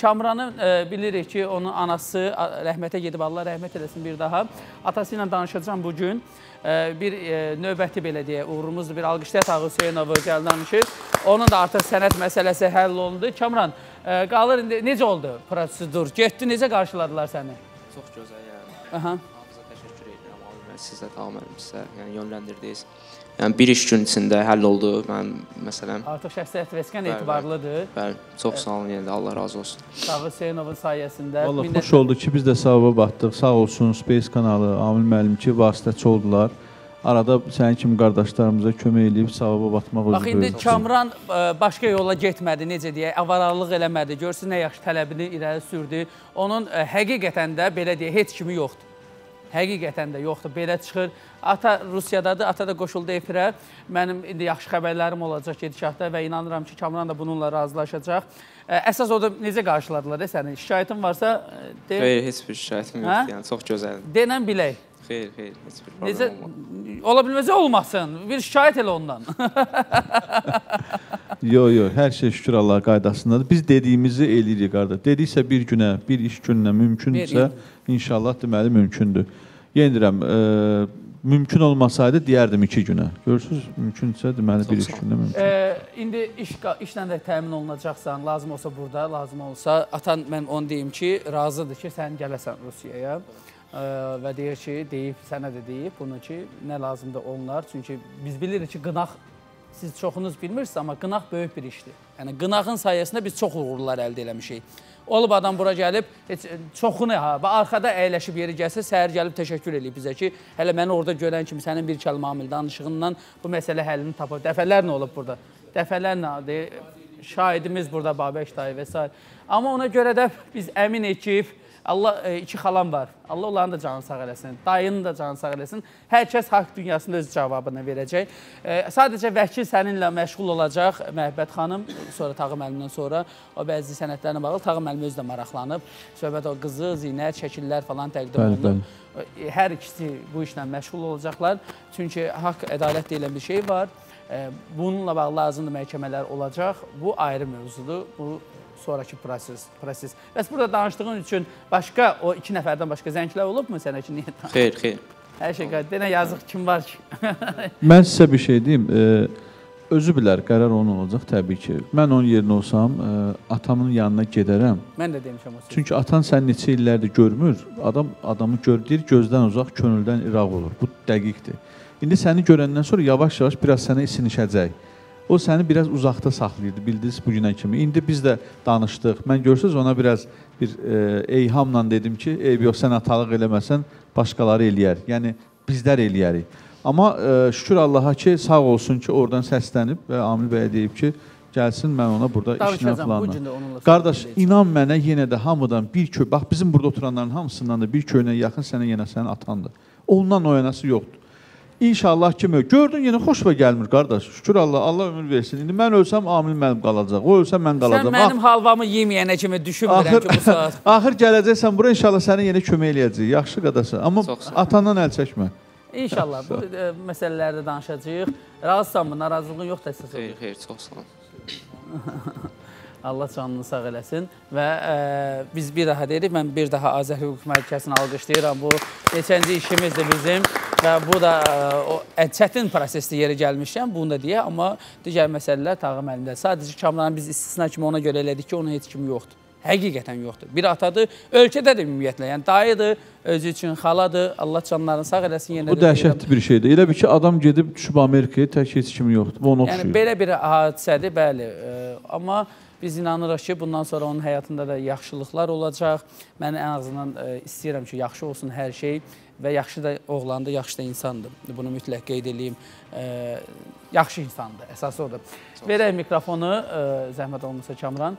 Kamranı e, bilirik ki, onun anası rəhmətə gedib, Allah rəhmət eləsin bir daha. Atası ilə danışacağam bu gün. E, bir e, növbəti belə deyə uğurumuzdur. Bir alqışlayaq Ağı Hüseynovu gəldi danışır. Onun da artıq sənət məsələsi həll olundu. Kamran, e, qalır indi necə oldu prosedur? Getdi, necə qarşıladılar səni? Çox gözəl yəni. Aha. Abi. Mən sizə tamam sizə yəni yönləndirdiniz. Yəni bir iş gün içində həll oldu. Mən məsələn, Artıq şəxsiyyət bəli. etibarlıdır. bəli, çox sağ olun yenə də Allah razı olsun. Ağı Hüseynovun sayəsində. Valla xoş oldu ki, biz də savaba batdıq. Sağ olsun Space kanalı, Amil müəllim ki, vasitəçi oldular. Arada sənin kimi qardaşlarımıza kömək eləyib savaba batmaq Bax indi özü Kamran ə, başqa yola getmədi, necə deyək, avaralıq eləmədi. Görsün nə yaxşı tələbini irəli sürdü. Onun ə, həqiqətən də belə deyək, heç kimi yoxdur. Həqiqətən də yoxdur. Belə çıxır. Ata Rusiyadadır, ata da qoşuldu efirə. Mənim indi yaxşı xəbərlərim olacaq gedişatda və inanıram ki, Kamran da bununla razılaşacaq. Əsas o da necə qarşıladılar da səni? Şikayətin varsa de, Xeyr, heç bir şikayətim Hə? yoxdur. Yəni çox gözəldir. denən bilək. Xeyr, xeyr, heç bir Necə problem olmadı. ola bilməzə olmasın. Bir şikayət elə ondan. Yox, yox, hər şey şükür Allah qaydasındadır. Biz dediyimizi eləyirik qardaş. Dediksə bir günə, bir iş gününə Bir mümkünsə, inşallah deməli mümkündür. Yenə deyirəm, e, mümkün olmasaydı deyərdim 2 günə. Görürsüz, mümkünsə deməli bir iş günə mümkün. Ee, indi iş işlə də təmin olunacaqsan, lazım olsa burada, lazım olsa atan mən onu deyim ki, razıdır ki, sən gələsən Rusiyaya. Ee, və deyir ki, deyib, sənə də deyib bunu ki, nə lazımdır onlar. Çünki biz bilirik ki, qınaq siz çoxunuz bilmirsiniz, amma qınaq böyük bir işdir. Yəni qınağın sayəsində biz çox uğurlar əldə eləmişik. Olub adam bura gəlib, heç çoxunu ha, arxada əyləşib yeri gəlsə, səhər gəlib təşəkkür eləyib bizə ki, hələ məni orada görən kimi sənin bir kəlmə amil danışığından bu məsələ həllini tapıb. Dəfələrlə olub burada. Dəfələrlə şahidimiz burada Babək dayı və s. Amma ona görə də biz əminik ki, Allah e, iki xalam var. Allah onların da canını sağ eləsin. Dayının da canını sağ eləsin. Hər kəs haqq dünyasında öz cavabını verəcək. E, sadəcə vəkil səninlə məşğul olacaq Məhəbbət xanım, sonra Tağı müəllimdən sonra o bəzi sənədlərlə bağlı Tağı müəllim özü də maraqlanıb. Söhbət o qızı, zinət, şəkillər falan təqdim olunub. E, Hər ikisi bu işlə məşğul olacaqlar. Çünki haqq, ədalət deyilən bir şey var. E, Bununla bağlı lazımlı məhkəmələr olacaq. Bu ayrı mövzudur. Bu sonrakı proses, proses. Bəs burada danışdığın üçün başqa o iki nəfərdən başqa zənglər olubmu sənə ki, niyə? Xeyr, xeyr. Hər şey qayıt. Denə yazıq kim var ki? Mən sizə bir şey deyim. E, özü bilər, qərar onun olacaq təbii ki. Mən onun yerinə olsam, e, atamın yanına gedərəm. Mən də demişəm o sözü. Çünki atan sən neçə illərdir görmür. Adam adamı gördür, gözdən uzaq, könüldən iraq olur. Bu dəqiqdir. İndi səni görəndən sonra yavaş-yavaş biraz sənə isinişəcək. O səni biraz uzaqda saxlayırdı, bildiniz bu günə kimi. İndi biz də danışdıq. Mən görsəz ona biraz bir e, eyhamla dedim ki, eyb yox sən atalıq eləməsən, başqaları eləyər. Yəni bizlər eləyərik. Amma e, şükür Allaha ki, sağ olsun ki, oradan səslənib və Amil bəyə deyib ki, gəlsin mən ona burada də onunla. Qardaş, inan mənə yenə də hamıdan bir köy, bax bizim burada oturanların hamısından da bir köynə yaxın sənə yenə sənin atandır. Ondan oyanası yoxdur. İnşallah kim öl. Gördün yenə xoşva gəlmir qardaş. Şükür Allah, Allah ömür versin. İndi mən ölsəm Amil mənim qalacaq. O ölsə mən Sən qalacağam. mənim halvamı yeməyənə kimi düşünmürəm ki, bu saat. Axır gələcəksən bura inşallah səni yenə kömək eləyəcək. Yaxşı qadası. Amma ol. atandan əl çəkmə. İnşallah bu e, məsələlərdə danışacağıq. Razısanmı? Narazılığın yoxdur əsas. Xeyr, xeyr, çox sağ olun. Allah canını sağ eləsin və ə, biz bir daha deyirik, mən bir daha Azər Hüquq Mərkəzini alqışlayıram. Bu neçənci işimizdir bizim və bu da ə, o ən çətin prosesdə yeri gəlmişəm, bunu da deyə, amma digər məsələlər Tağı müəllimdə. Sadəcə Kamranı biz istisna kimi ona görə elədik ki, onun heç kimi yoxdur. Həqiqətən yoxdur. Bir atadır, ölkədə də ümumiyyətlə, yəni dayıdır, özü üçün xaladır. Allah canlarını sağ eləsin yenə Bu dəhşətli bir şeydir. Elə bir ki, adam gedib düşüb Amerikaya, tək heç kimi yoxdur. Bu ona Yəni oxşuyur. belə bir hadisədir, bəli. E, amma biz inanırıq ki, bundan sonra onun həyatında da yaxşılıqlar olacaq. Mən ən azından e, istəyirəm ki, yaxşı olsun hər şey və yaxşı da oğlandır, yaxşı da insandır. Bunu mütləq qeyd edeyim. Yaxşı insandır, əsası odur. Verək mikrofonu, zəhmət olmasa Kamran.